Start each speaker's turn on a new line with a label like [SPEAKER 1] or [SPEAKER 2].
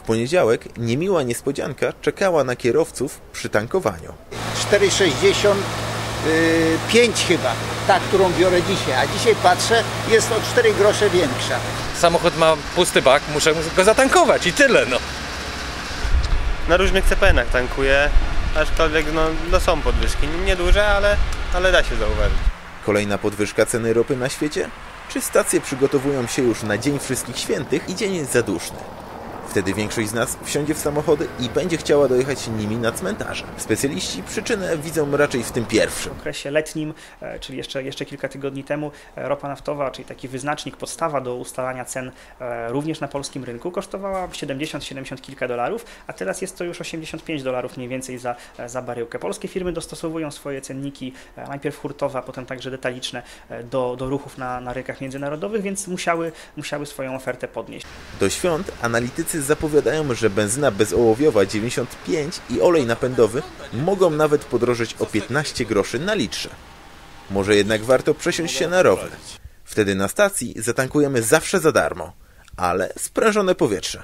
[SPEAKER 1] W poniedziałek niemiła niespodzianka czekała na kierowców przy tankowaniu.
[SPEAKER 2] 4,65 chyba, ta, którą biorę dzisiaj, a dzisiaj patrzę, jest o 4 grosze większa.
[SPEAKER 3] Samochód ma pusty bak, muszę go zatankować i tyle no.
[SPEAKER 4] na różnych CPN-ach tankuję, aczkolwiek no, no są podwyżki. Nieduże, ale, ale da się zauważyć.
[SPEAKER 1] Kolejna podwyżka ceny ropy na świecie? Czy stacje przygotowują się już na Dzień Wszystkich Świętych i dzień zaduszny? Wtedy większość z nas wsiądzie w samochody i będzie chciała dojechać nimi na cmentarze. Specjaliści przyczynę widzą raczej w tym pierwszym.
[SPEAKER 5] W okresie letnim, e, czyli jeszcze, jeszcze kilka tygodni temu, e, ropa naftowa, czyli taki wyznacznik, podstawa do ustalania cen e, również na polskim rynku, kosztowała 70-70 kilka dolarów, a teraz jest to już 85 dolarów mniej więcej za, za baryłkę. Polskie firmy dostosowują swoje cenniki, najpierw hurtowe, a potem także detaliczne, do, do ruchów na, na rynkach międzynarodowych, więc musiały, musiały swoją ofertę podnieść.
[SPEAKER 1] Do świąt zapowiadają, że benzyna bezołowiowa 95 i olej napędowy mogą nawet podrożeć o 15 groszy na litrze. Może jednak warto przesiąść się na rower. Wtedy na stacji zatankujemy zawsze za darmo, ale sprężone powietrze.